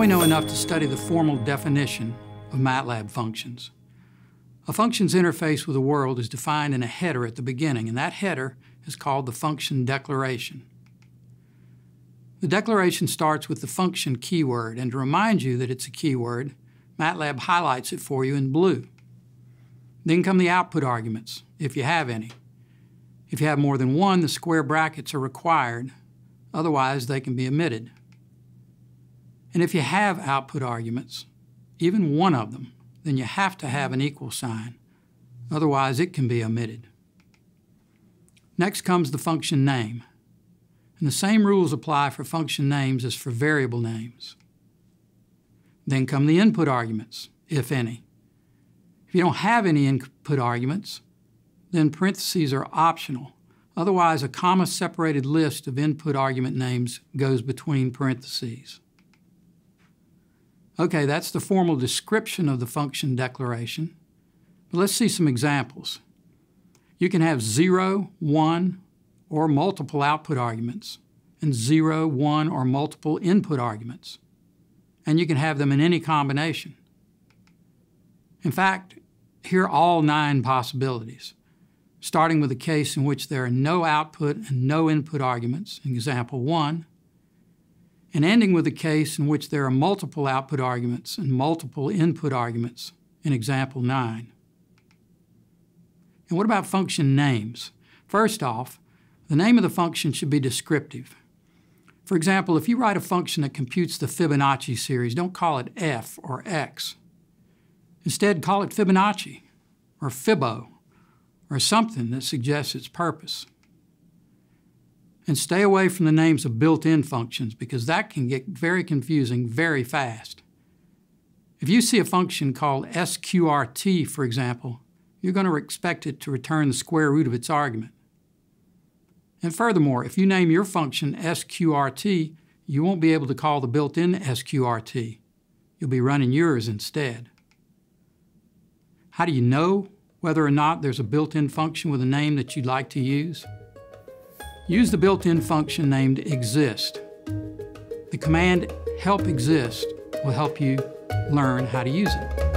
We know enough to study the formal definition of MATLAB functions. A function's interface with the world is defined in a header at the beginning, and that header is called the function declaration. The declaration starts with the function keyword, and to remind you that it's a keyword, MATLAB highlights it for you in blue. Then come the output arguments, if you have any. If you have more than one, the square brackets are required, otherwise they can be omitted. And if you have output arguments, even one of them, then you have to have an equal sign, otherwise it can be omitted. Next comes the function name. And the same rules apply for function names as for variable names. Then come the input arguments, if any. If you don't have any input arguments, then parentheses are optional. Otherwise, a comma-separated list of input argument names goes between parentheses. Okay, that's the formal description of the function declaration. But let's see some examples. You can have 0, 1, or multiple output arguments, and 0, 1, or multiple input arguments. And you can have them in any combination. In fact, here are all nine possibilities, starting with a case in which there are no output and no input arguments, in example 1, and ending with a case in which there are multiple output arguments and multiple input arguments, in example 9. And what about function names? First off, the name of the function should be descriptive. For example, if you write a function that computes the Fibonacci series, don't call it f or x. Instead, call it Fibonacci or Fibo or something that suggests its purpose. And stay away from the names of built-in functions because that can get very confusing very fast. If you see a function called sqrt, for example, you're going to expect it to return the square root of its argument. And furthermore, if you name your function sqrt, you won't be able to call the built-in sqrt. You'll be running yours instead. How do you know whether or not there's a built-in function with a name that you'd like to use? Use the built-in function named exist. The command help exist will help you learn how to use it.